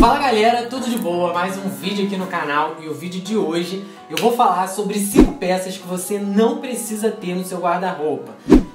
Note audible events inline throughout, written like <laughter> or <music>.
Fala galera, tudo de boa? Mais um vídeo aqui no canal e o vídeo de hoje eu vou falar sobre 5 peças que você não precisa ter no seu guarda-roupa.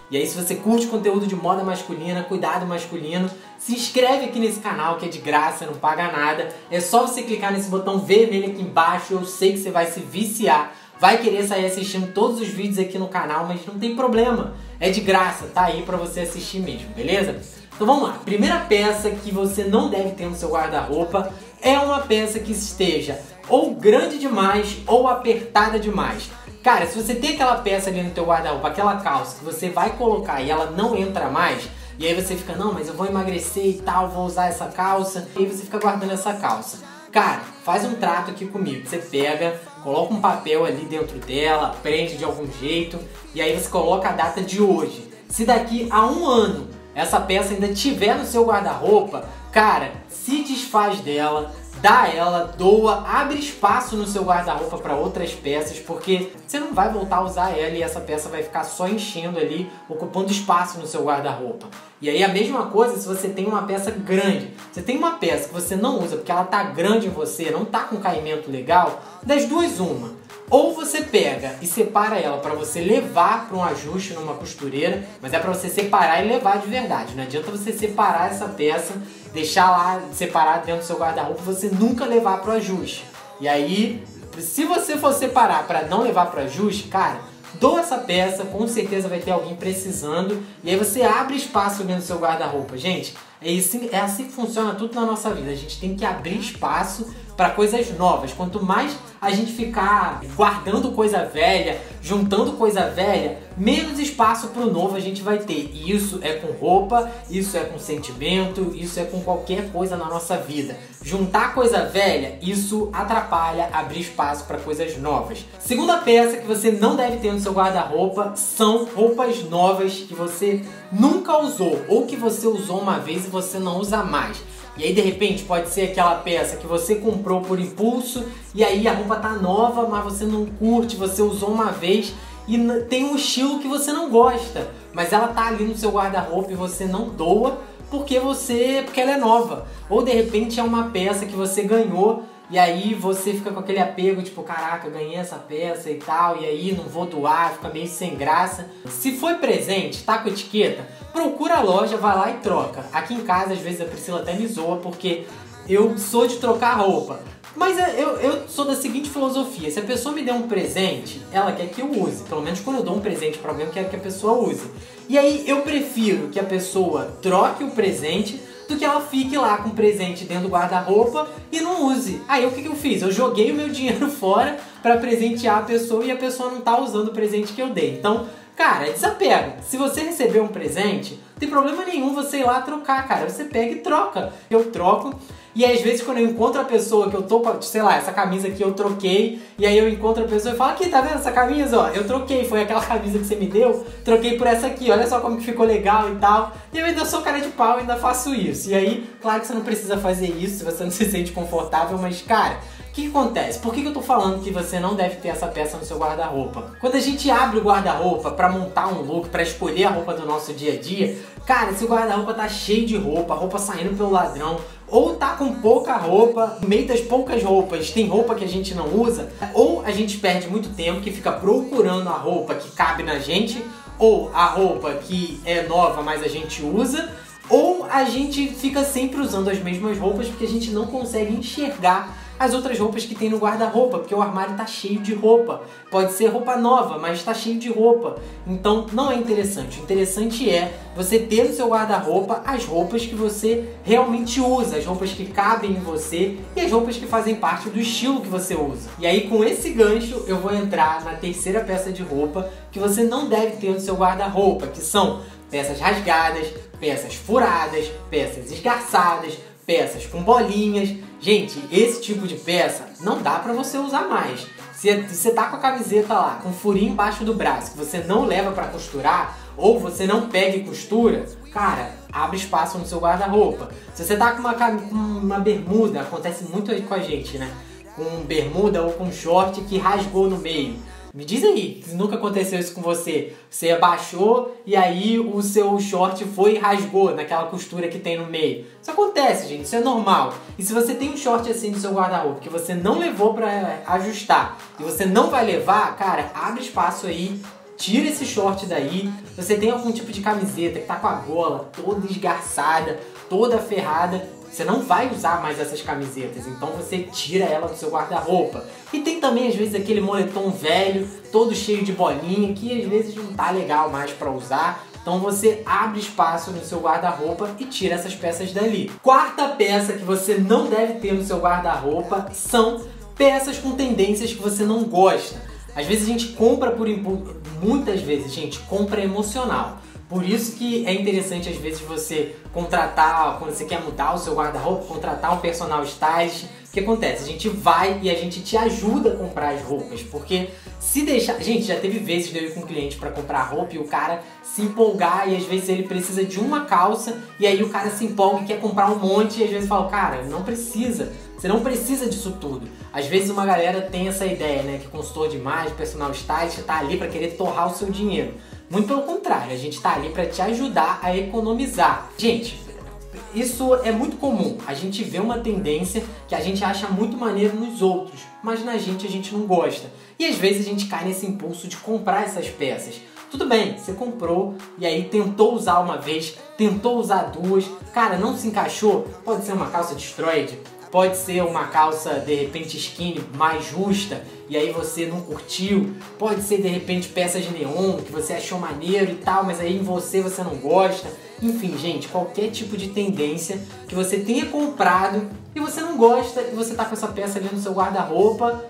E aí se você curte conteúdo de moda masculina, cuidado masculino, se inscreve aqui nesse canal que é de graça, não paga nada. É só você clicar nesse botão vermelho aqui embaixo, eu sei que você vai se viciar vai querer sair assistindo todos os vídeos aqui no canal, mas não tem problema. É de graça, tá aí pra você assistir mesmo, beleza? Então vamos lá. Primeira peça que você não deve ter no seu guarda-roupa é uma peça que esteja ou grande demais ou apertada demais. Cara, se você tem aquela peça ali no teu guarda-roupa, aquela calça que você vai colocar e ela não entra mais, e aí você fica, não, mas eu vou emagrecer e tal, vou usar essa calça, e aí você fica guardando essa calça. Cara, faz um trato aqui comigo. Você pega, coloca um papel ali dentro dela, prende de algum jeito, e aí você coloca a data de hoje. Se daqui a um ano essa peça ainda tiver no seu guarda-roupa, cara, se desfaz dela, dá ela, doa, abre espaço no seu guarda-roupa para outras peças, porque você não vai voltar a usar ela e essa peça vai ficar só enchendo ali, ocupando espaço no seu guarda-roupa. E aí a mesma coisa se você tem uma peça grande. Você tem uma peça que você não usa porque ela tá grande em você, não tá com caimento legal, das duas uma ou você pega e separa ela para você levar para um ajuste numa costureira, mas é para você separar e levar de verdade. Não adianta você separar essa peça, deixar lá separado dentro do seu guarda-roupa, você nunca levar para o ajuste. E aí, se você for separar para não levar para o ajuste, cara, doa essa peça, com certeza vai ter alguém precisando, e aí você abre espaço dentro do seu guarda-roupa. Gente, é, assim, é assim que funciona tudo na nossa vida. A gente tem que abrir espaço para coisas novas. Quanto mais a gente ficar guardando coisa velha, juntando coisa velha, menos espaço para o novo a gente vai ter. E isso é com roupa, isso é com sentimento, isso é com qualquer coisa na nossa vida. Juntar coisa velha, isso atrapalha abrir espaço para coisas novas. Segunda peça que você não deve ter no seu guarda-roupa são roupas novas que você nunca usou ou que você usou uma vez e você não usa mais. E aí de repente pode ser aquela peça que você comprou por impulso e aí a roupa tá nova, mas você não curte, você usou uma vez e tem um estilo que você não gosta, mas ela tá ali no seu guarda-roupa e você não doa porque você, porque ela é nova. Ou de repente é uma peça que você ganhou e aí você fica com aquele apego, tipo, caraca, ganhei essa peça e tal, e aí não vou doar, fica meio sem graça. Se foi presente, tá com etiqueta, procura a loja, vai lá e troca. Aqui em casa, às vezes, a Priscila até me zoa, porque eu sou de trocar roupa. Mas é, eu, eu sou da seguinte filosofia: se a pessoa me der um presente, ela quer que eu use. Pelo menos quando eu dou um presente para alguém, eu quero que a pessoa use. E aí eu prefiro que a pessoa troque o presente do que ela fique lá com presente dentro do guarda-roupa e não use. Aí o que, que eu fiz? Eu joguei o meu <laughs> dinheiro fora para presentear a pessoa e a pessoa não tá usando o presente que eu dei. Então, cara, desapega. Se você receber um presente, não tem problema nenhum você ir lá trocar, cara. Você pega e troca. Eu troco e às vezes quando eu encontro a pessoa que eu tô sei lá, essa camisa aqui eu troquei, e aí eu encontro a pessoa e falo, aqui, tá vendo essa camisa, ó? Eu troquei, foi aquela <laughs> camisa que você me deu, troquei por essa aqui, olha só como que ficou legal e tal. E eu ainda sou cara de pau e ainda faço isso. E aí, claro que você não precisa fazer isso se você não <laughs> se sente confortável, mas cara, o que, que, acontece? Por que, que, eu tô falando que você não deve ter essa peça no seu guarda-roupa? Quando a gente abre o guarda-roupa para montar um look, para escolher a roupa do nosso dia a dia, cara, se o guarda-roupa tá cheio de roupa, roupa saindo pelo ladrão, ou tá com pouca roupa, no meio das poucas roupas tem roupa que a gente não usa, ou a gente perde muito tempo que fica procurando a roupa que cabe na gente, ou a roupa que é nova, mas a gente usa, ou a gente fica sempre usando as mesmas roupas porque a gente não consegue enxergar as outras roupas que tem no guarda-roupa, porque o armário tá cheio de roupa. Pode ser roupa nova, mas tá cheio de roupa. Então não é interessante. O interessante é você ter no seu guarda-roupa as roupas que você realmente usa, as roupas que cabem em você e as roupas que fazem parte do estilo que você usa. E aí com esse gancho eu vou entrar na terceira peça de roupa que você não deve ter no seu guarda-roupa, que são peças rasgadas, peças furadas, peças esgarçadas, peças com bolinhas. Gente, esse tipo de peça não dá para você usar mais. Se você tá com a camiseta lá, com furinho embaixo do braço, que você não leva para costurar, ou você não pega e costura, cara, abre espaço no seu guarda-roupa. Se você tá com uma, uma bermuda, acontece muito aí com a gente, né? Com bermuda ou com short que rasgou no meio. Me diz aí, nunca aconteceu isso com você. Você abaixou e aí o seu short foi e rasgou naquela costura que tem no meio. Isso acontece, gente, isso é normal. E se você tem um short assim no seu guarda-roupa que você não levou para ajustar e você não vai levar, cara, abre espaço aí tira esse short daí. Você tem algum tipo de camiseta que tá com a gola toda esgarçada, toda ferrada, você não vai usar mais essas camisetas, então você tira ela do seu guarda-roupa. E tem também às vezes aquele moletom velho, todo cheio de bolinha, que às vezes não tá legal mais para usar. Então você abre espaço no seu guarda-roupa e tira essas peças dali. Quarta peça que você não deve ter no seu guarda-roupa são peças com tendências que você não gosta. Às vezes a gente compra por impulso, muitas vezes, gente, compra emocional. Por isso que é interessante às vezes você contratar, quando você quer mudar o seu guarda-roupa, contratar um personal stylist. O que acontece? A gente vai e a gente te ajuda a comprar as roupas, porque se deixar, gente, já teve vezes de eu ir com um cliente para comprar roupa e o cara se empolgar e às vezes ele precisa de uma calça e aí o cara se empolga e quer comprar um monte e às vezes fala, cara, não precisa. Você não precisa disso tudo. Às vezes uma galera tem essa ideia, né, que consultor demais, personal stylist tá ali para querer torrar o seu dinheiro. Muito pelo contrário, a gente está ali para te ajudar a economizar. Gente, isso é muito comum. A gente vê uma tendência que a gente acha muito maneiro nos outros, mas na gente a gente não gosta. E às vezes a gente cai nesse impulso de comprar essas peças. Tudo bem, você comprou e aí tentou usar uma vez, tentou usar duas, cara, não se encaixou, pode ser uma calça destroyed, pode ser uma calça de repente skinny mais justa e aí você não curtiu, pode ser de repente peças de neon que você achou maneiro e tal, mas aí em você você não gosta. Enfim, gente, qualquer tipo de tendência que você tenha comprado e você não gosta e você tá com essa peça ali no seu guarda-roupa,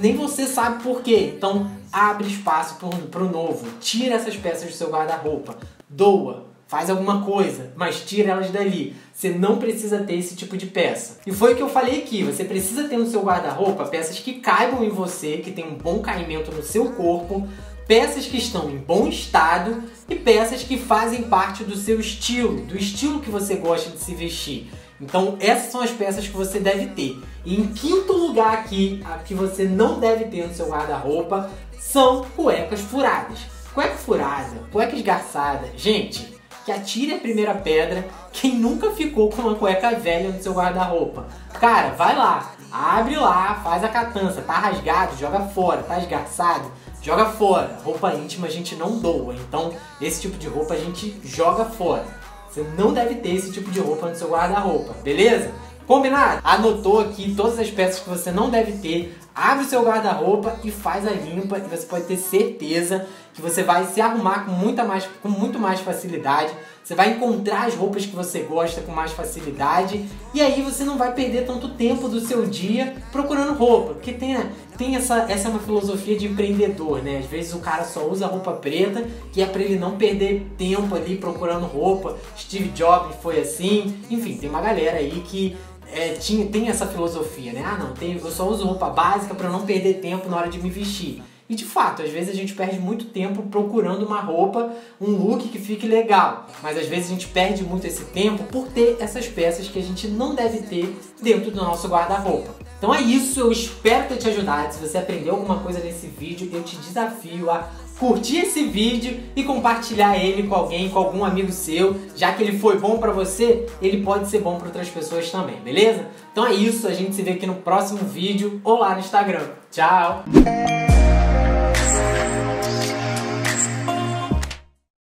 nem você sabe por quê. Então, abre espaço para o novo. Tira essas peças do seu guarda-roupa. Doa, faz alguma coisa, mas tira elas dali. Você não precisa ter esse tipo de peça. E foi o que eu falei aqui, você precisa ter no seu guarda-roupa peças que caibam em você, que tem um bom caimento no seu corpo, peças que estão em bom estado e peças que fazem parte do seu estilo, do estilo que você gosta de se vestir. Então essas são as peças que você deve ter. E em quinto lugar aqui, a que você não deve ter no seu guarda-roupa são cuecas furadas. Cueca furada, cueca esgarçada. Gente, que atire a primeira pedra quem nunca ficou com uma cueca velha no seu guarda-roupa. Cara, vai lá, abre lá, faz a catança, tá rasgado, joga fora, tá esgarçado, joga fora. Roupa íntima a gente não doa, então esse tipo de roupa a gente joga fora. Você não deve ter esse tipo de roupa no seu guarda-roupa, beleza? Combinado? Anotou aqui todas as peças que você não deve ter. Abre o seu guarda-roupa e faz a limpa e você pode ter certeza que você vai se arrumar com, muita mais, com muito mais facilidade. Você vai encontrar as roupas que você gosta com mais facilidade e aí você não vai perder tanto tempo do seu dia procurando roupa, porque tem, tem essa, essa é uma filosofia de empreendedor, né? Às vezes o cara só usa roupa preta, que é para ele não perder tempo ali procurando roupa. Steve Jobs foi assim, enfim, tem uma galera aí que é, tinha, tem essa filosofia, né? Ah, não, tem, eu só uso roupa básica para não perder tempo na hora de me vestir. E de fato, às vezes a gente perde muito tempo procurando uma roupa, um look que fique legal. Mas às vezes a gente perde muito esse tempo por ter essas peças que a gente não deve ter dentro do nosso guarda-roupa. Então é isso, eu espero ter te ajudado. Se você aprendeu alguma coisa nesse vídeo, eu te desafio a curtir esse vídeo e compartilhar ele com alguém, com algum amigo seu, já que ele foi bom para você, ele pode ser bom para outras pessoas também, beleza? Então é isso, a gente se vê aqui no próximo vídeo ou lá no Instagram. Tchau!